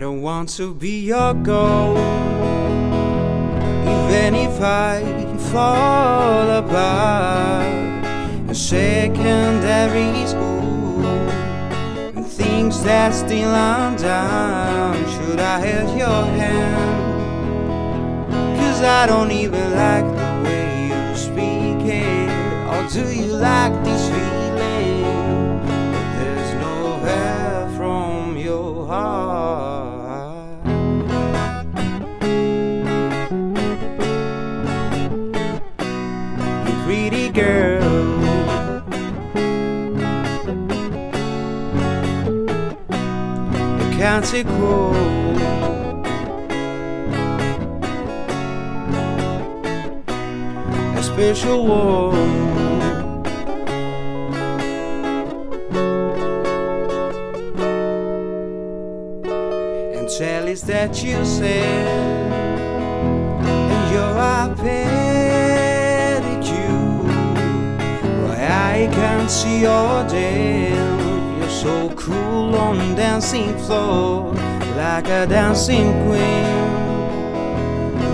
don't want to be your goal. Even if I fall apart, a secondary school, and things that still undone. Should I hold your hand? Cause I don't even like the way you speak it. Or do you like this pretty girl. Can't cold. a special one. And tell us that you said, See your damn. You're so cool on dancing floor, like a dancing queen.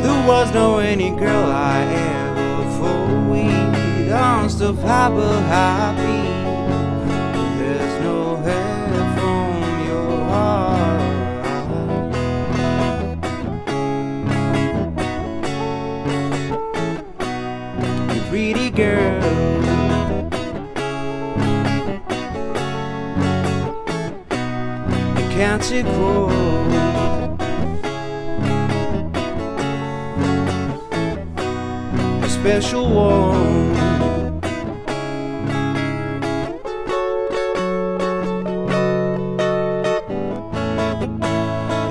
There was no any girl I ever for we non-stop hyper happy. There's no help from your heart. You pretty girl. Cold. a special one.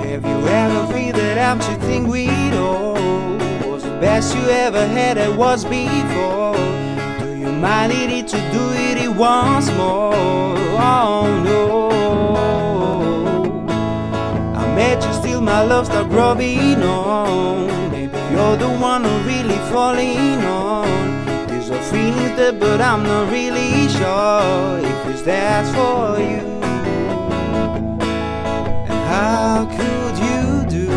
Have you ever feel that empty think we know? Was the best you ever had it was before? Do you mind it to do it once more? Oh no. Still my love start growing on. Maybe you're the one I'm really falling on. There's a feeling there, but I'm not really sure if it's that for you. And how could you do?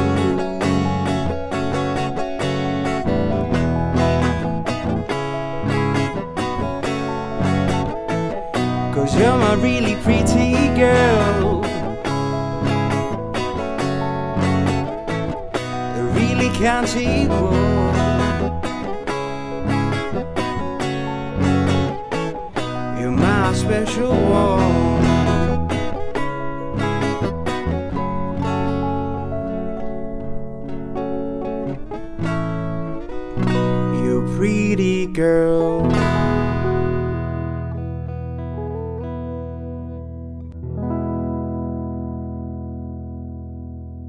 Cause you're my really pretty girl. Can't equal. You're my special one. You pretty girl.